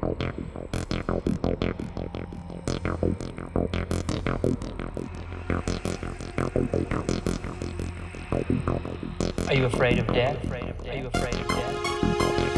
Are you afraid of death? Are you afraid of death?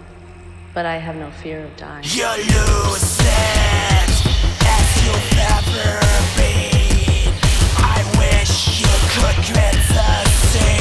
but I have no fear of dying. You lose it as you've. I wish you could get the scene.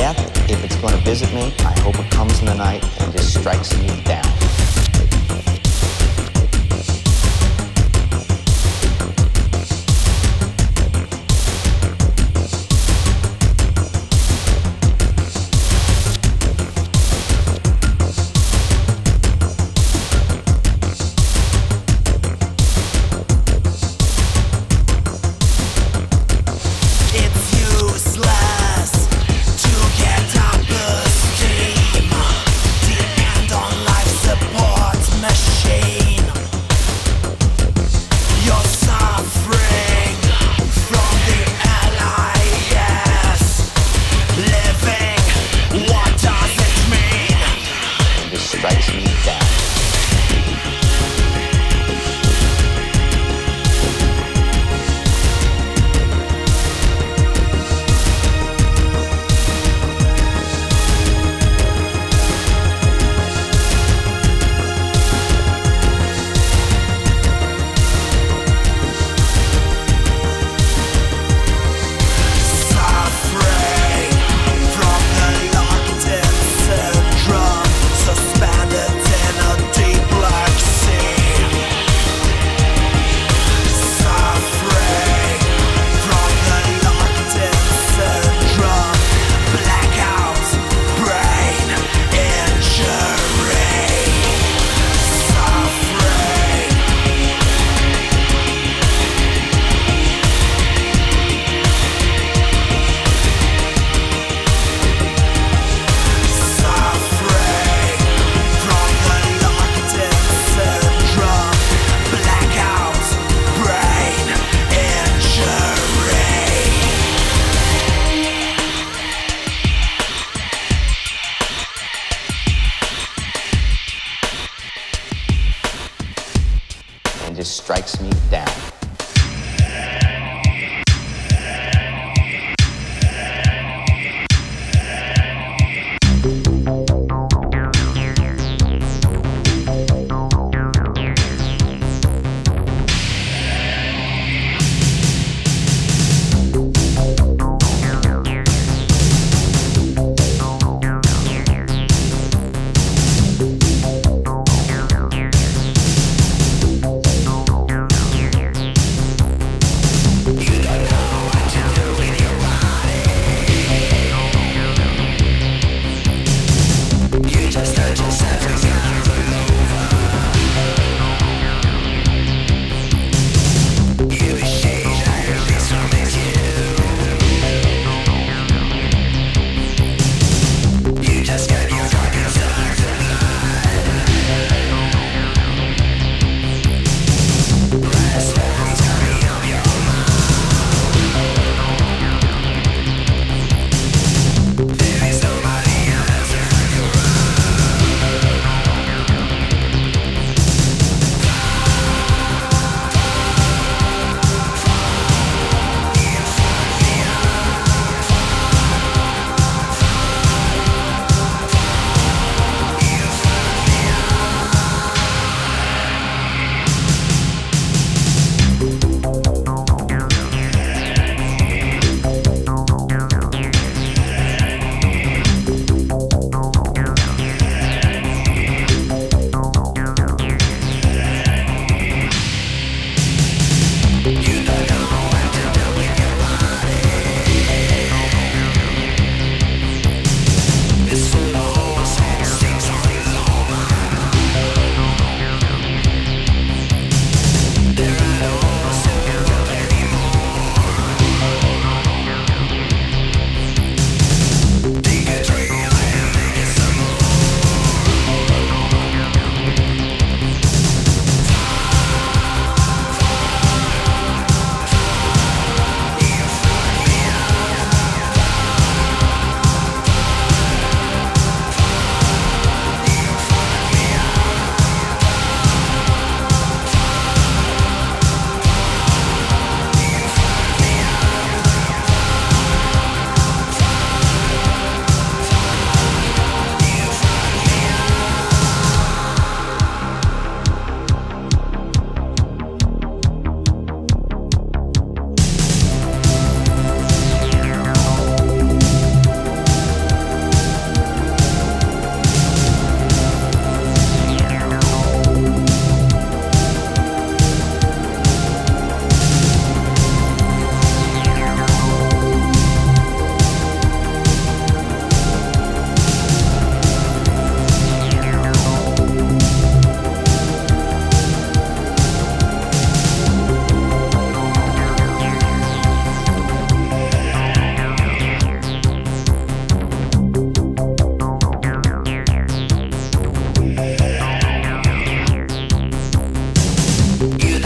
Death, if it's going to visit me, I hope it comes in the night and just strikes me down. You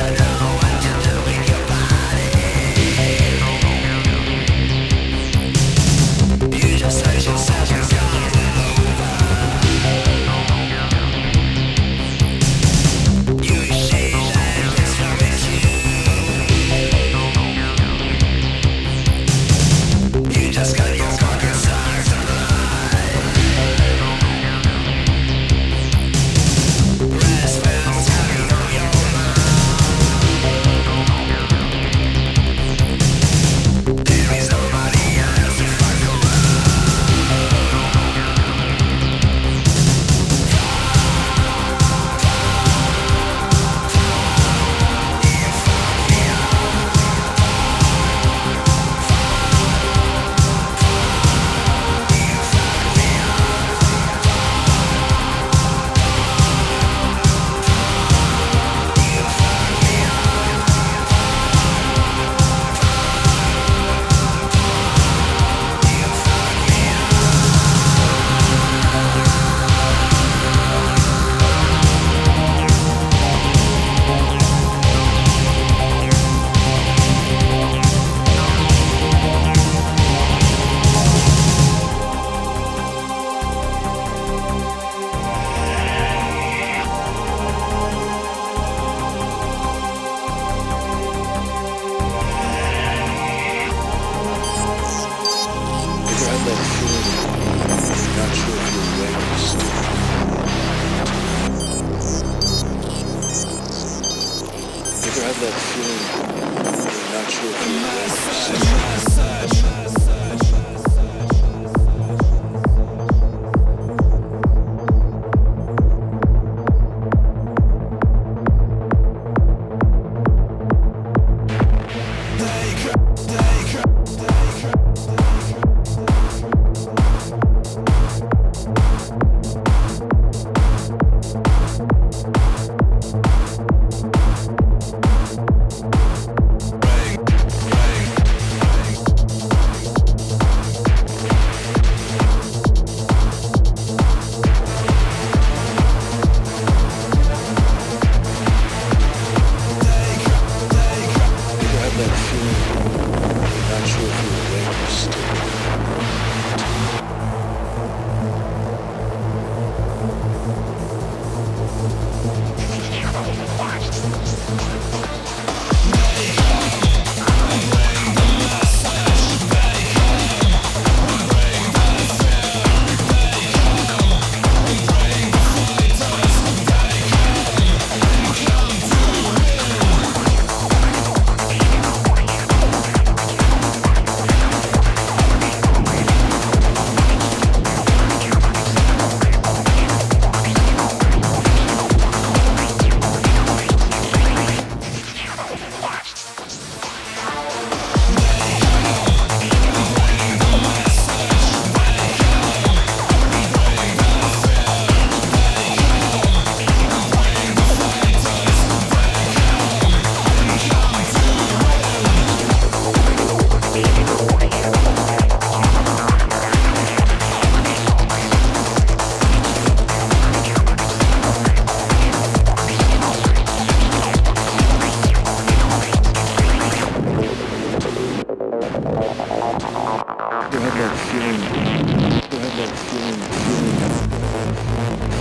Grab that feeling, feeling,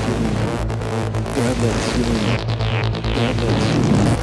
feeling. Grab that feeling. Grab that feeling.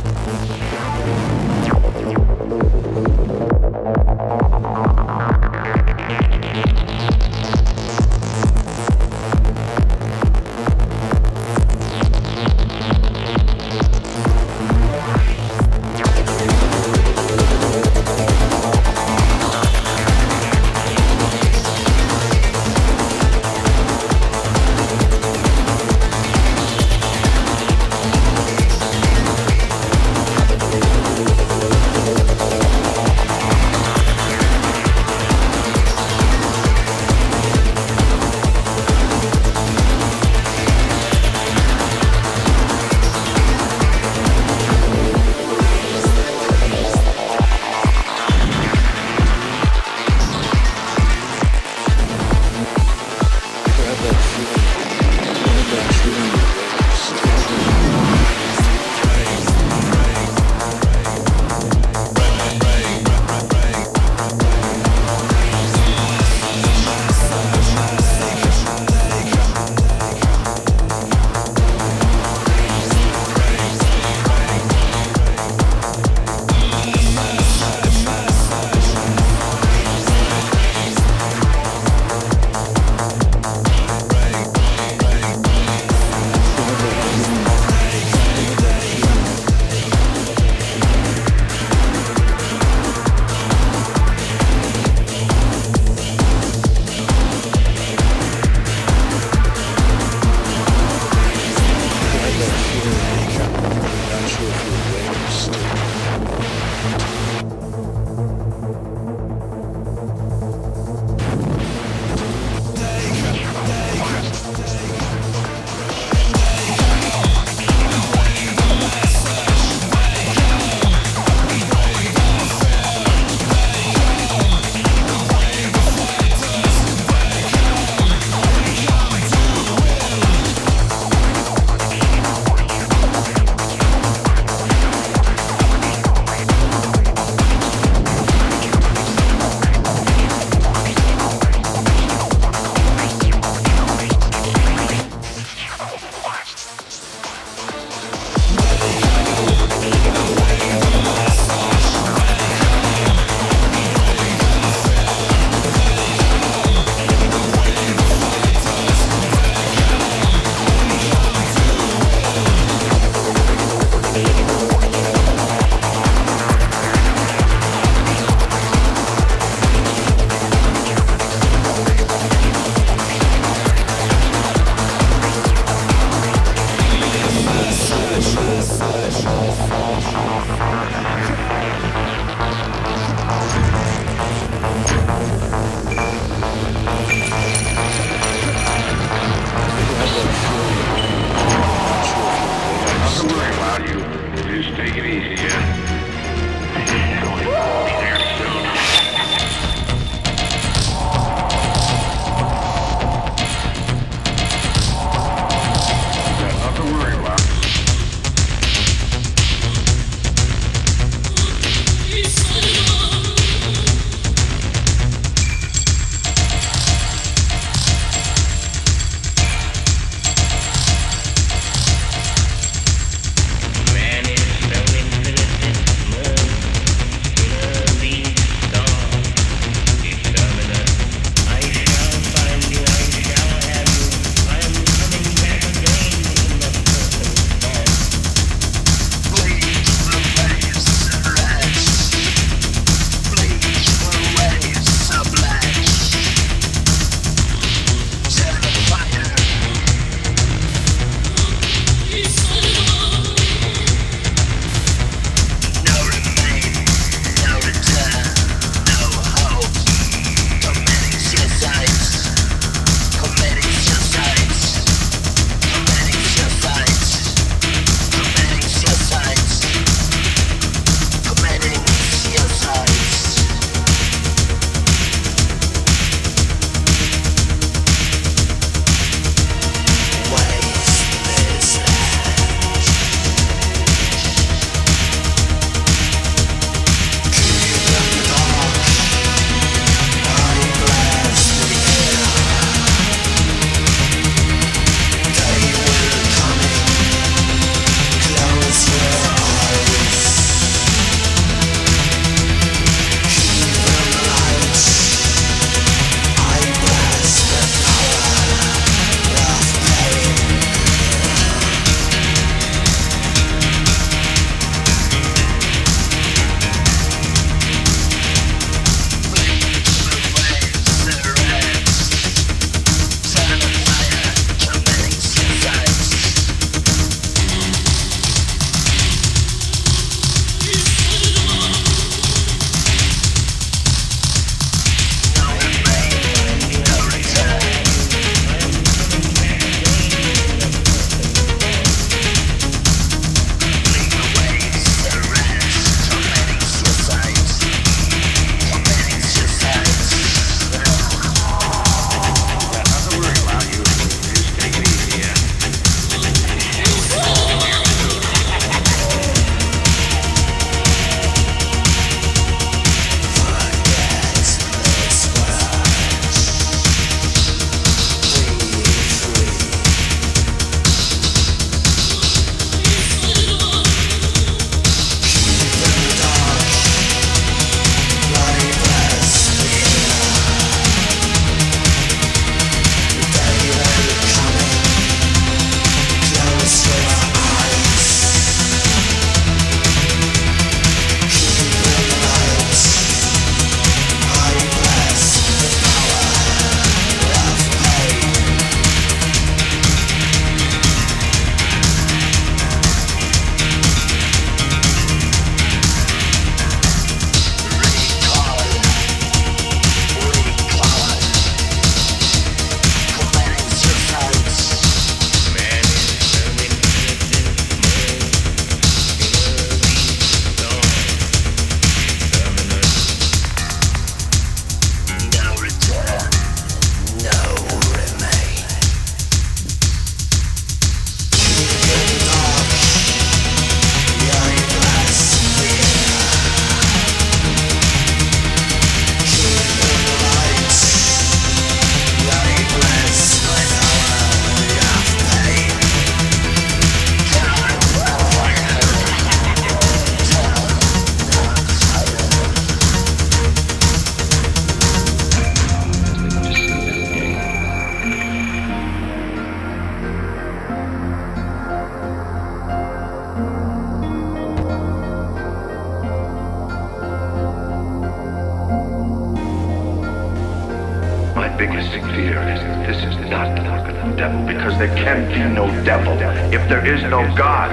Devil, because there can be no devil if there is no God.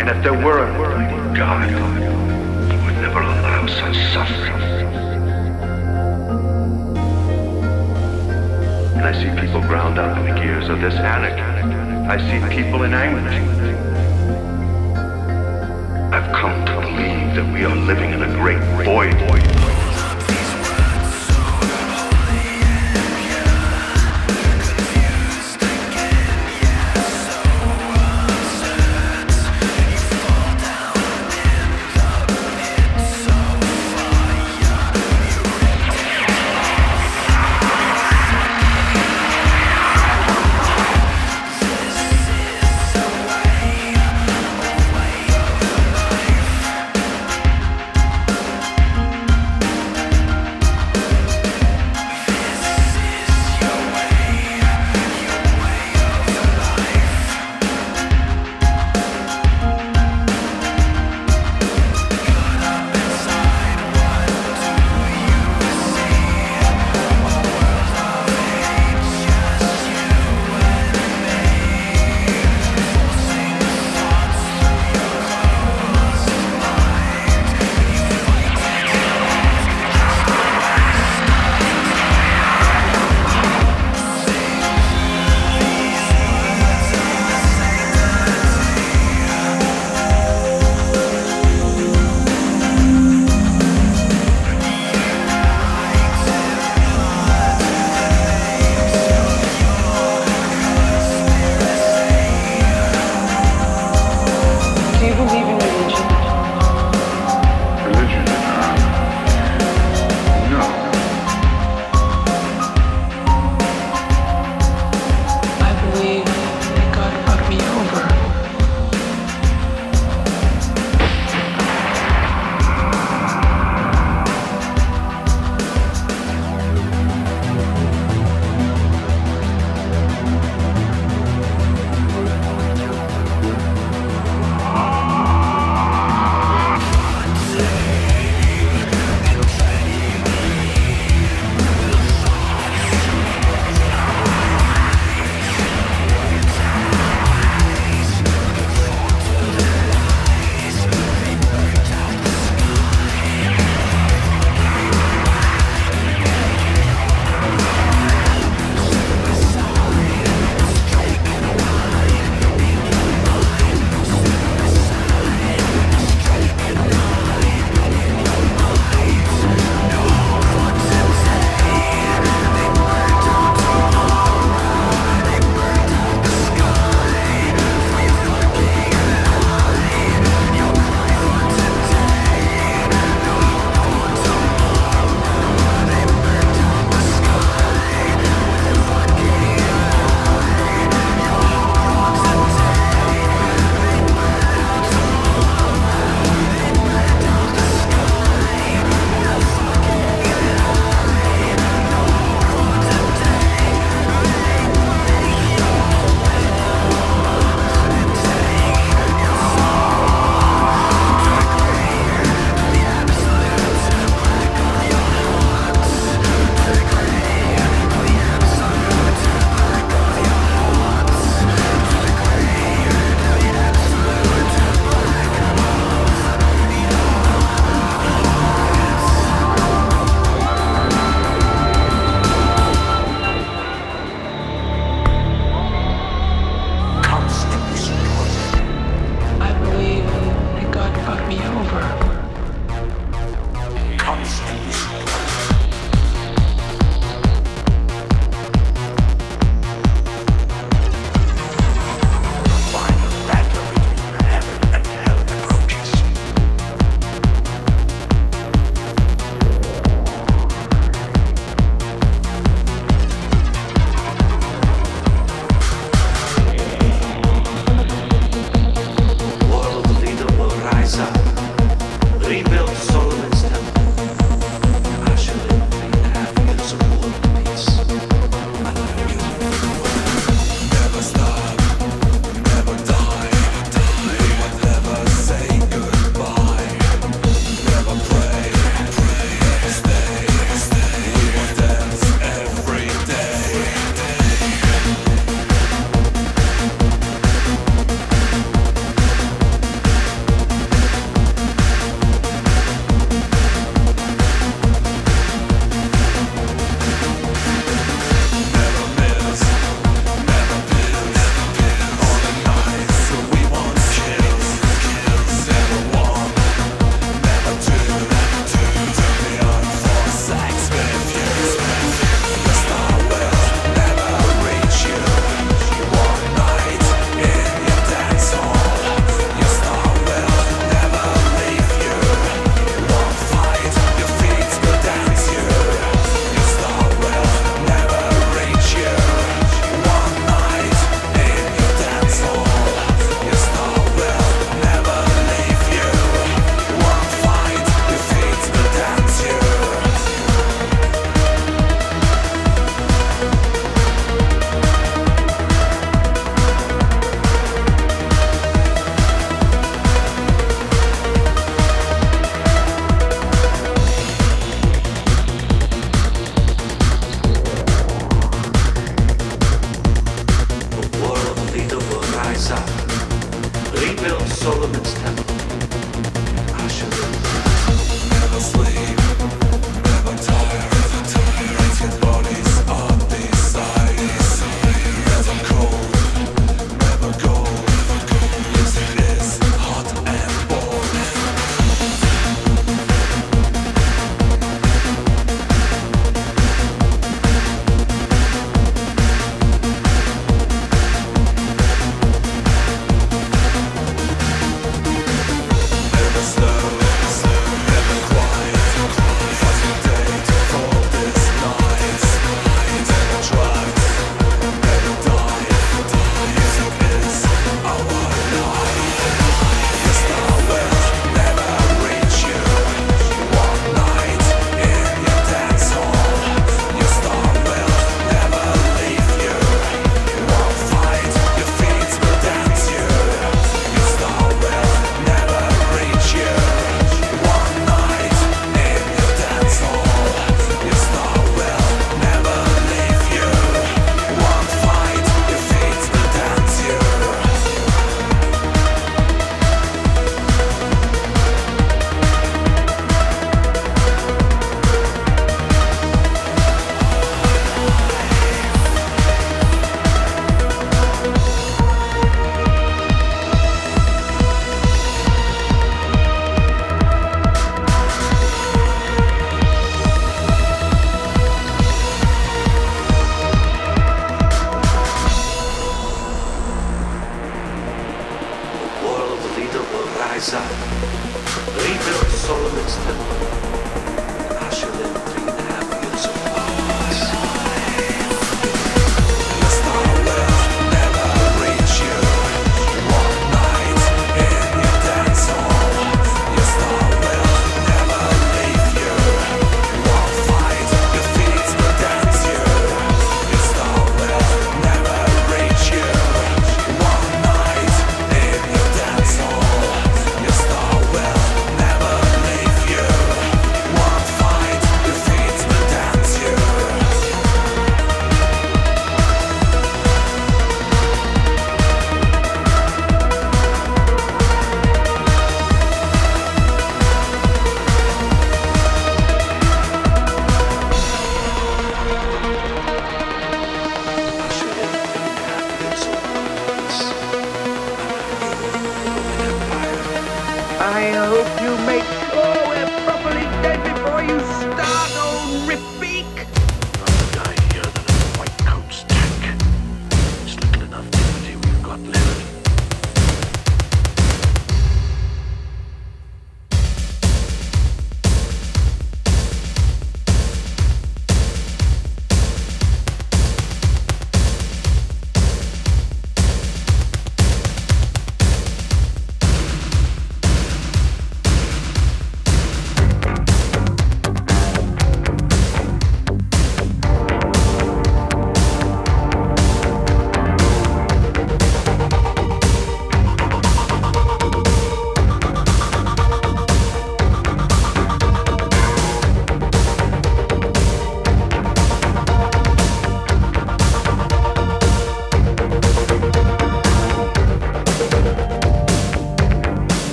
And if there were a God, he would never allow such suffering. And I see people ground up in the gears of this anarchy. I see people in anguish. I've come to believe that we are living in a great void.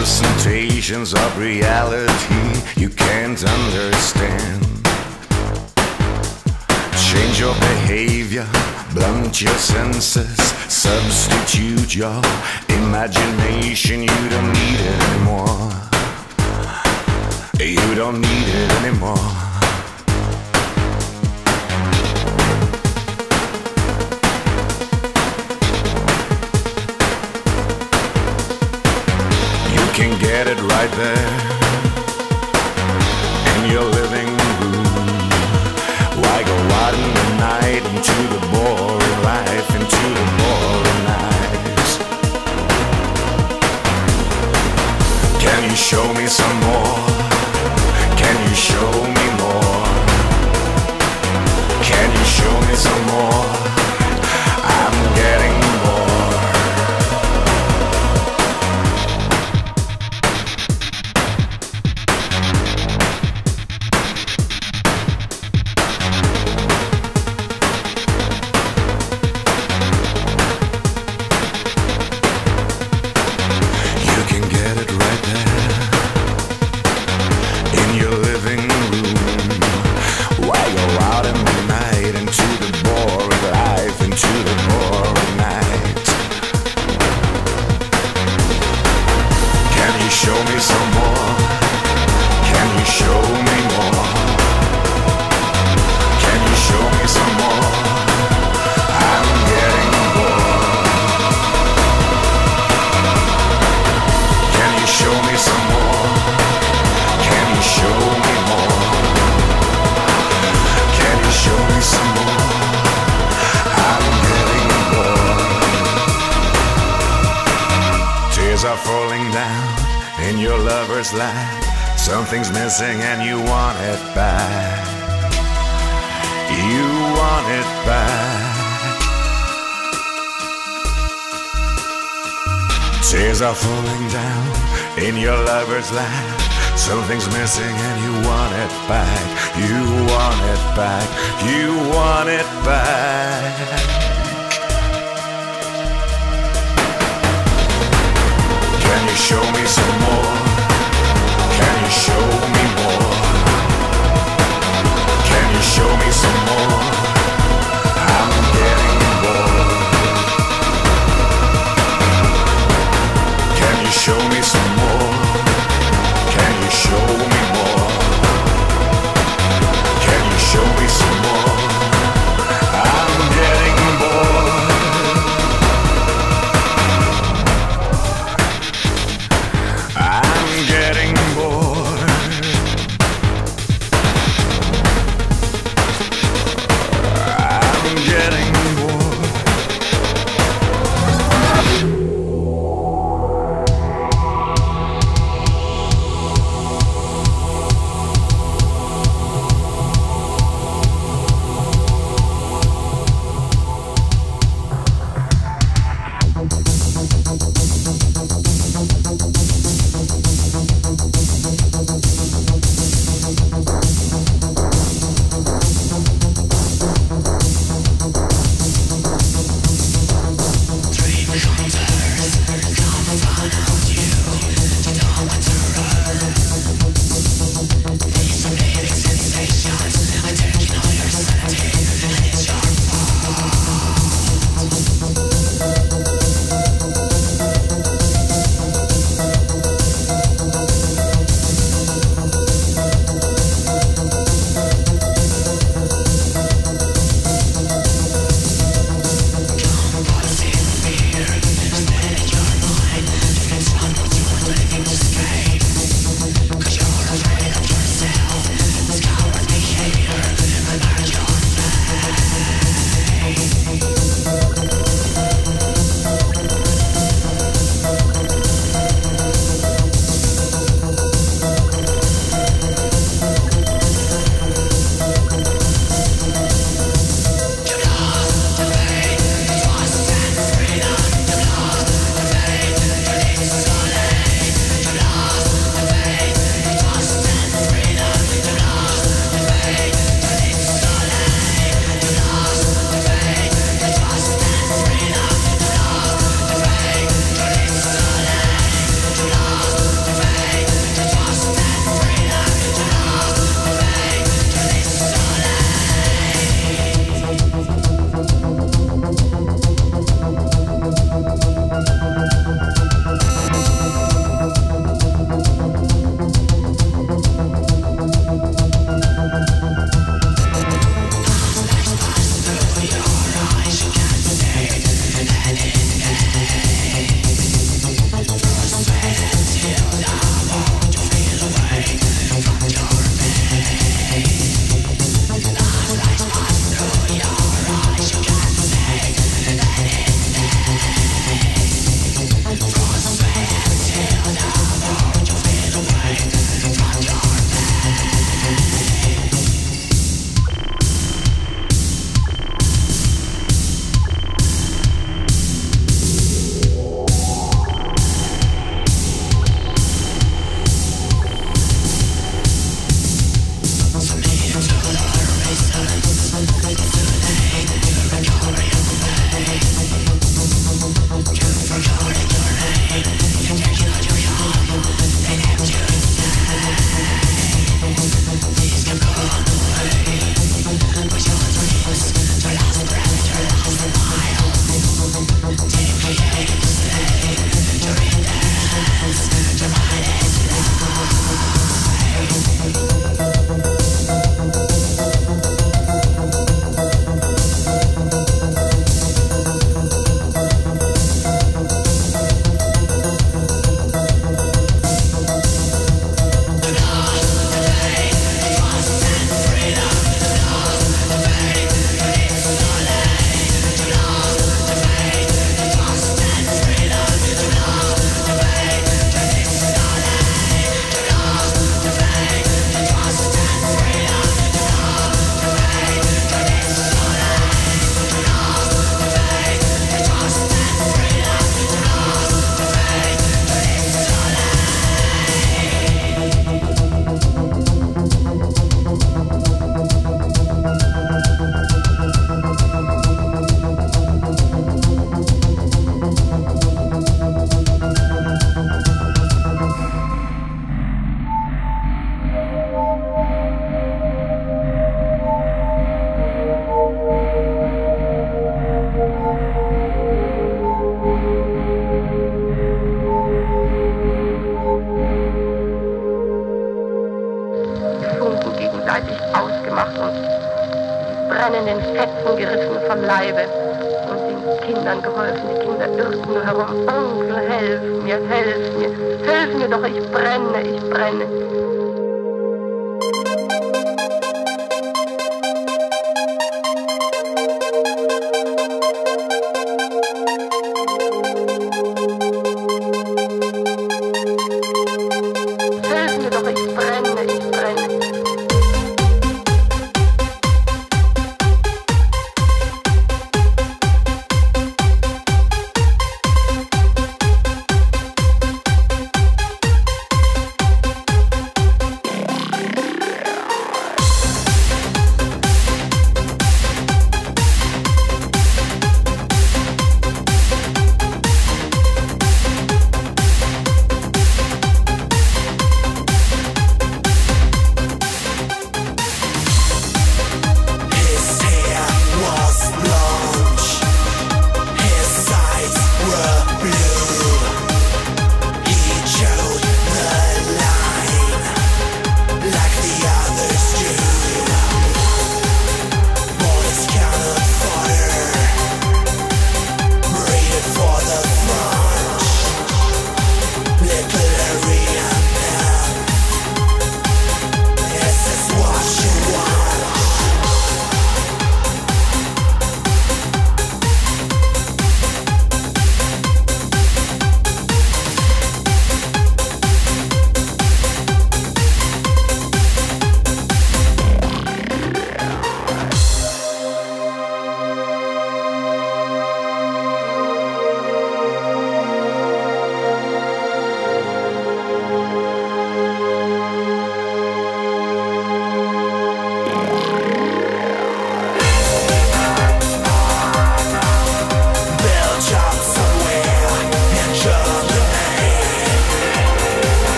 Representations of reality you can't understand. Change your behavior, blunt your senses, substitute your imagination. You don't need it anymore. You don't need it anymore. Get right there in your living room. Why go out in the night into the boring life, into the boring nights? Can you show me some more? Can you show me more? Can you show me some more? Something's missing and you want it back. You want it back. Tears are falling down in your lover's lap. Something's missing and you want it back. You want it back. You want it back. Can you show me some more? Show me more? Can you show me some more?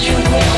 You